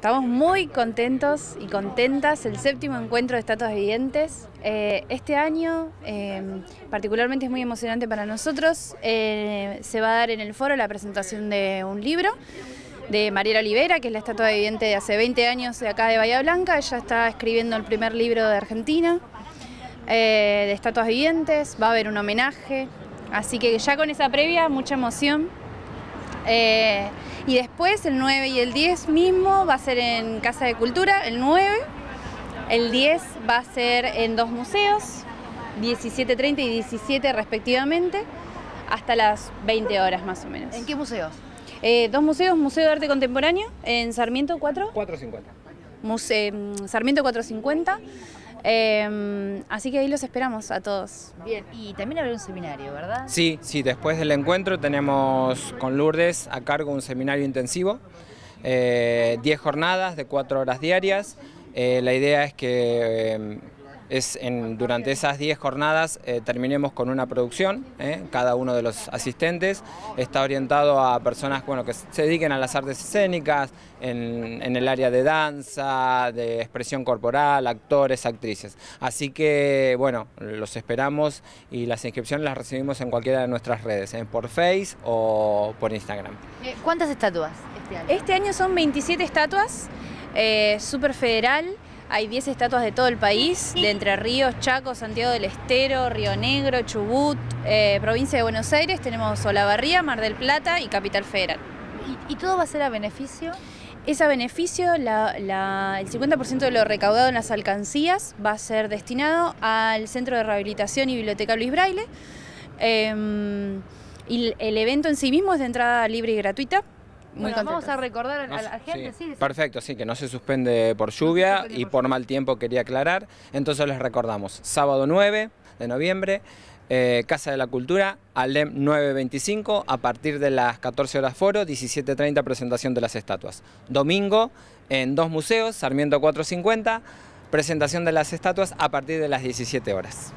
Estamos muy contentos y contentas, el séptimo encuentro de estatuas vivientes. Eh, este año eh, particularmente es muy emocionante para nosotros. Eh, se va a dar en el foro la presentación de un libro de Mariela Olivera, que es la estatua viviente de hace 20 años de acá de Bahía Blanca. Ella está escribiendo el primer libro de Argentina de estatuas vivientes. Va a haber un homenaje. Así que ya con esa previa, mucha emoción. Y después el 9 y el 10 mismo va a ser en Casa de Cultura, el 9. El 10 va a ser en dos museos, 17.30 y 17 respectivamente, hasta las 20 horas más o menos. ¿En qué museos? Eh, dos museos, Museo de Arte Contemporáneo en Sarmiento 4. 450. Sarmiento 450 Em, así que ahí los esperamos a todos. Bien, y también habrá un seminario, ¿verdad? Sí, sí, después del encuentro tenemos con Lourdes a cargo un seminario intensivo, 10 eh, jornadas de 4 horas diarias. Eh, la idea es que em, es en, durante esas 10 jornadas eh, terminemos con una producción, eh, cada uno de los asistentes está orientado a personas bueno, que se dediquen a las artes escénicas, en, el área de danza, de expresión corporal, actores, actrices. Así que bueno, los esperamos y las inscripciones las recibimos en cualquiera de nuestras redes, eh, por Face o por Instagram. ¿Cuántas estatuas este año? Este año son 27 estatuas, súper federal. Hay 10 estatuas de todo el país, de Entre Ríos, Chaco, Santiago del Estero, Río Negro, Chubut, eh, provincia de Buenos Aires, tenemos Olavarría, Mar del Plata y Capital Federal. ¿Y, todo va a ser a beneficio? Es a beneficio, el 50% de lo recaudado en las alcancías va a ser destinado al Centro de Rehabilitación y Biblioteca Luis Braille. Em, y el evento en sí mismo es de entrada libre y gratuita vamos a recordar a la gente, sí. Perfecto, sí, que no se suspende por lluvia y por mal tiempo quería aclarar. Entonces les recordamos, sábado 9 de noviembre, eh, Casa de la Cultura, Alem 925, a partir de las 14 horas foro, 17.30 presentación de las estatuas. Domingo, en dos museos, Sarmiento 450, presentación de las estatuas a partir de las 17 horas.